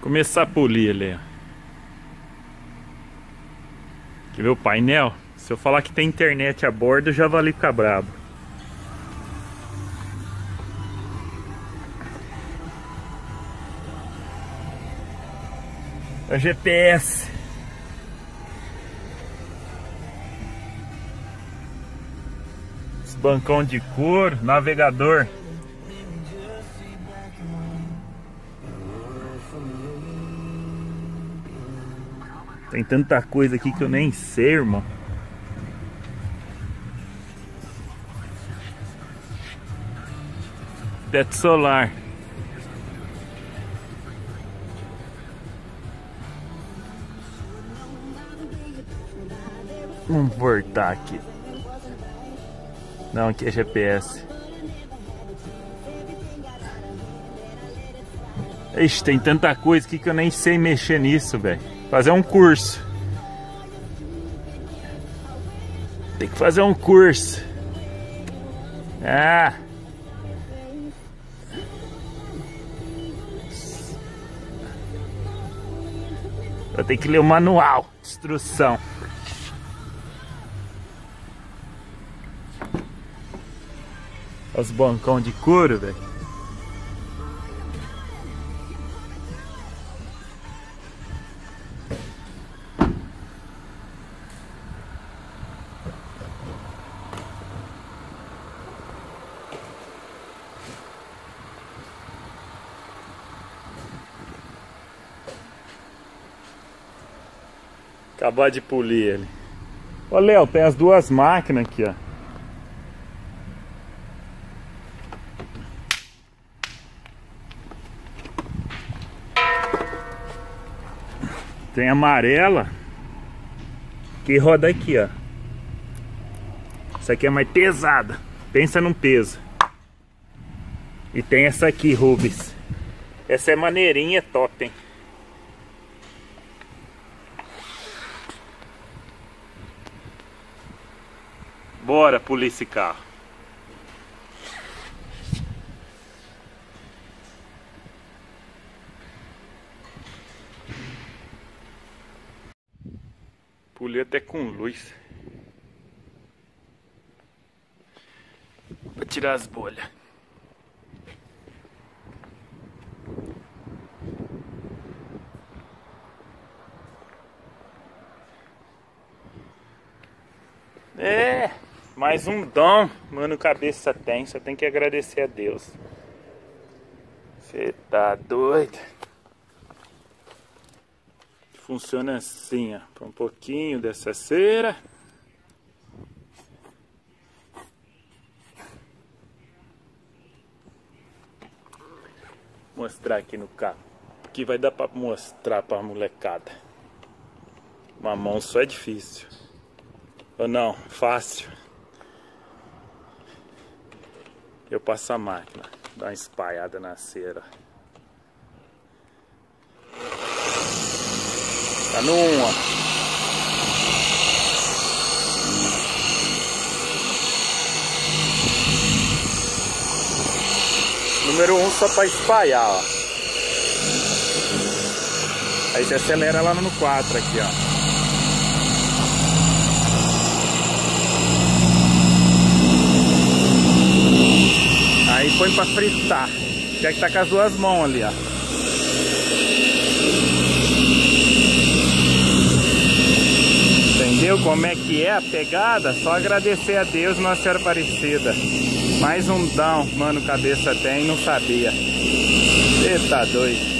Começar a polir ali, ó. Aqui meu painel. Se eu falar que tem internet a bordo, já vale ficar brabo. É o GPS. Esse bancão de couro, navegador. Tem tanta coisa aqui que eu nem sei, irmão. Teto solar. Vamos voltar aqui. Não, aqui é GPS. Ixi, tem tanta coisa aqui que eu nem sei mexer nisso, velho. Fazer um curso. Tem que fazer um curso. Ah. Eu tenho que ler o manual, instrução. Os bancão de couro, velho. Acabar de polir ele. Ô Léo, tem as duas máquinas aqui, ó. Tem amarela que roda aqui, ó. Essa aqui é mais pesada. Pensa num peso. E tem essa aqui, Rubens. Essa é maneirinha top, hein? Bora polir esse carro. Pulei até com luz. Pra tirar as bolhas. É, mais um dom, mano, cabeça tem, só tem que agradecer a Deus. Você tá doido? Funciona assim, ó. Um pouquinho dessa cera. Mostrar aqui no carro. Aqui vai dar pra mostrar pra molecada. Uma mão só é difícil. Ou não, fácil. Eu passo a máquina, dá uma espalhada na cera. Tá no 1, ó. Número 1 um só pra espalhar, ó. Aí você acelera lá no 4 aqui, ó. Aí põe pra fritar. Já que tá com as duas mãos ali, ó. Entendeu como é que é a pegada? Só agradecer a Deus, Nossa Senhora Aparecida. Mais um dão, mano, cabeça tem, não sabia. Você tá doido.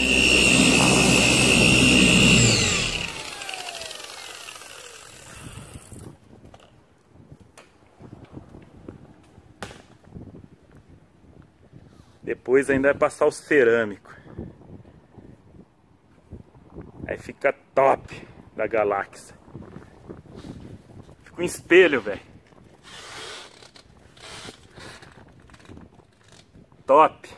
Depois ainda vai passar o cerâmico. Aí fica top da galáxia. Fica um espelho, velho. Top.